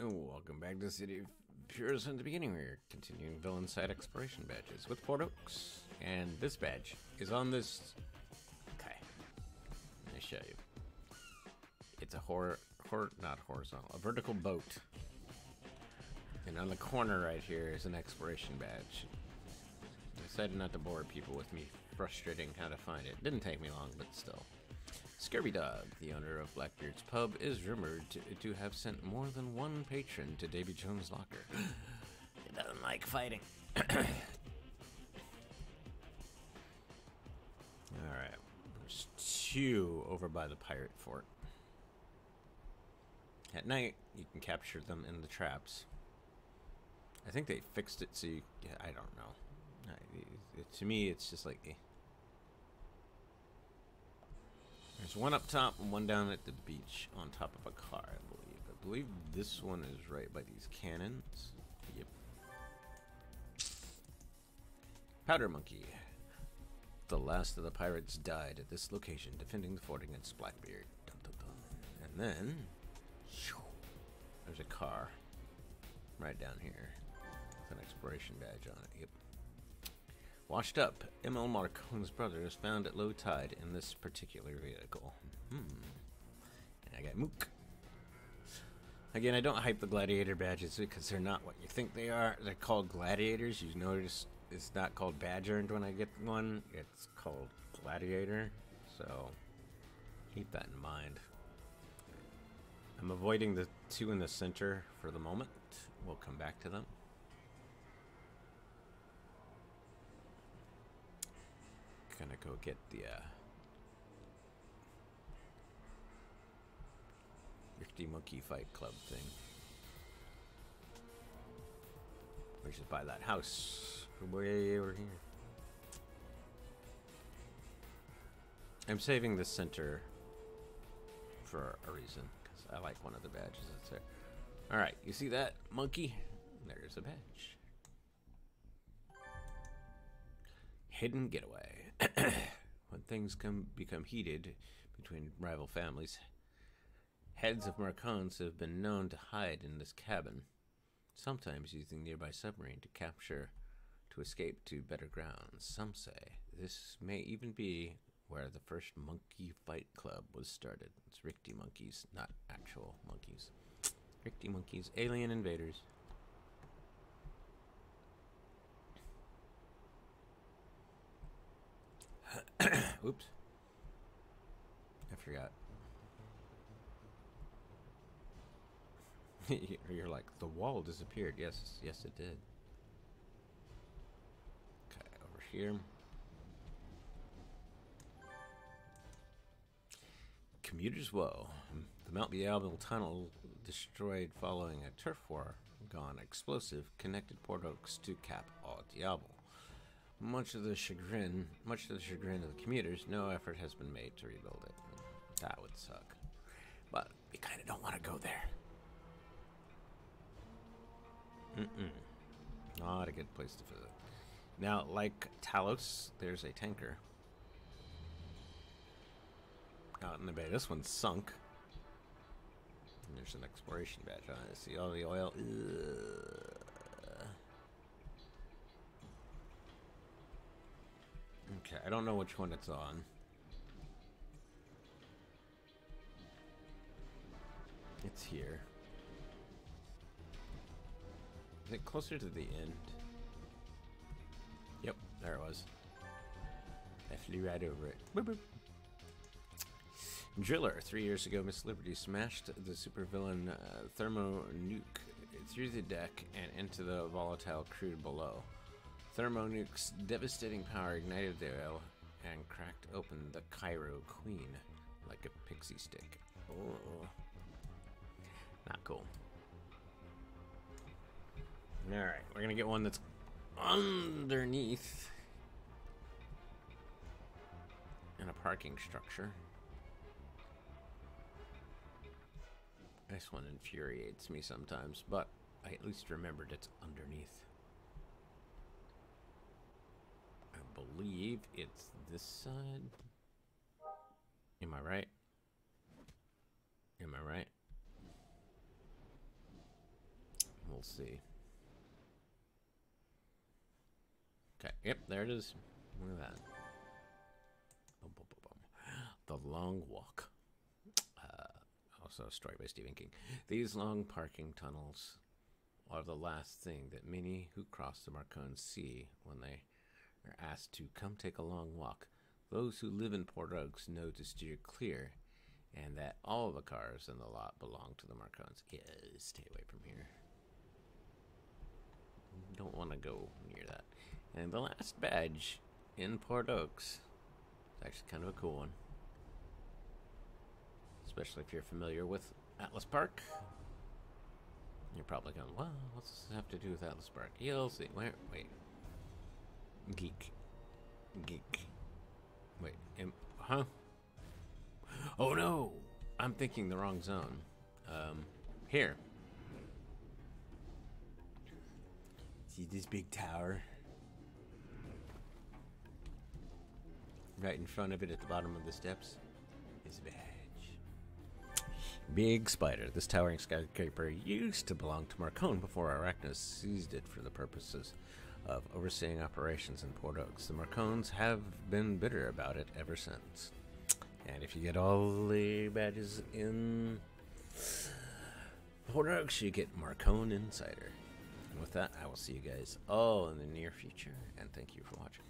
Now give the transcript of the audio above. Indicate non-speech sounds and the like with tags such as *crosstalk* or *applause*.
Welcome back to the City of Heroes in the beginning. We're continuing villain side exploration badges with Port Oakes. And this badge is on this. Okay. Let me show you. It's a hor, hor not horizontal, a vertical boat. And on the corner right here is an exploration badge. I decided not to bore people with me frustrating how to find it. Didn't take me long, but still. Scurvy Dog, the owner of Blackbeard's Pub, is rumored to, to have sent more than one patron to Davy Jones' locker. *gasps* he doesn't like fighting. *coughs* Alright. There's two over by the pirate fort. At night, you can capture them in the traps. I think they fixed it so you. I don't know. It, to me, it's just like. Eh. There's one up top and one down at the beach on top of a car, I believe. I believe this one is right by these cannons. Yep. Powder Monkey. The last of the pirates died at this location, defending the fort against Blackbeard. Dun, dun, dun. And then, there's a car right down here with an exploration badge on it. Yep. Washed up, M.L. Marcone's brother is found at low tide in this particular vehicle. Hmm. And I got Mook. Again, I don't hype the gladiator badges because they're not what you think they are. They're called gladiators. You notice it's not called badge earned when I get one. It's called gladiator. So keep that in mind. I'm avoiding the two in the center for the moment. We'll come back to them. Gonna go get the uh, Rikti Monkey Fight Club thing. Which is by that house from way over here. I'm saving the center for a reason because I like one of the badges that's there. All right, you see that monkey? There's a badge. Hidden getaway. *coughs* when things come become heated between rival families, heads of Marcones have been known to hide in this cabin, sometimes using nearby submarine to capture to escape to better grounds. Some say this may even be where the first monkey fight club was started. It's Rikti monkeys, not actual monkeys. Rikti monkeys, alien invaders. Oops. I forgot. *laughs* You're like, the wall disappeared. Yes, yes, it did. Okay, over here. Commuter's Woe. The Mount Diablo tunnel destroyed following a turf war gone explosive connected Port Oakes to Cap au Diable. Much of the chagrin, much to the chagrin of the commuters, no effort has been made to rebuild it. That would suck. But we kind of don't want to go there. Mm-mm. Not a good place to visit. Now, like Talos, there's a tanker out in the bay. This one's sunk. And there's an exploration badge on it. See all the oil. Ugh. Okay, I don't know which one it's on. It's here. Is it closer to the end? Yep, there it was. I flew right over it. Boop, boop. Driller, three years ago, Miss Liberty smashed the supervillain uh, Thermo Nuke through the deck and into the volatile crude below. Thermo Nuke's devastating power ignited the oil and cracked open the Cairo Queen like a pixie stick. Oh, not cool. Alright, we're gonna get one that's underneath in a parking structure. This one infuriates me sometimes, but I at least remembered it's underneath. I believe it's this side. Am I right? Am I right? We'll see. Okay, yep, there it is. Look at that. Boom, boom, boom. The Long Walk. Uh, also a story by Stephen King. These long parking tunnels are the last thing that many who cross the Marcone see when they are asked to come take a long walk. Those who live in Port Oakes know to steer clear and that all the cars in the lot belong to the Marcones. Yeah, stay away from here. Don't want to go near that. And the last badge in Port Oakes. It's actually kind of a cool one. Especially if you're familiar with Atlas Park. You're probably going, well, what's this have to do with Atlas Park? You'll see. Where? Wait. Geek. Geek. Wait. Am, huh? Oh no! I'm thinking the wrong zone. Um, here. See this big tower? Right in front of it at the bottom of the steps is a badge. Big Spider. This towering skyscraper used to belong to Marcone before Arachnos seized it for the purposes of overseeing operations in Port Oakes. The Marcones have been bitter about it ever since. And if you get all the badges in Port Oakes, you get Marcone Insider. And with that, I will see you guys all in the near future, and thank you for watching.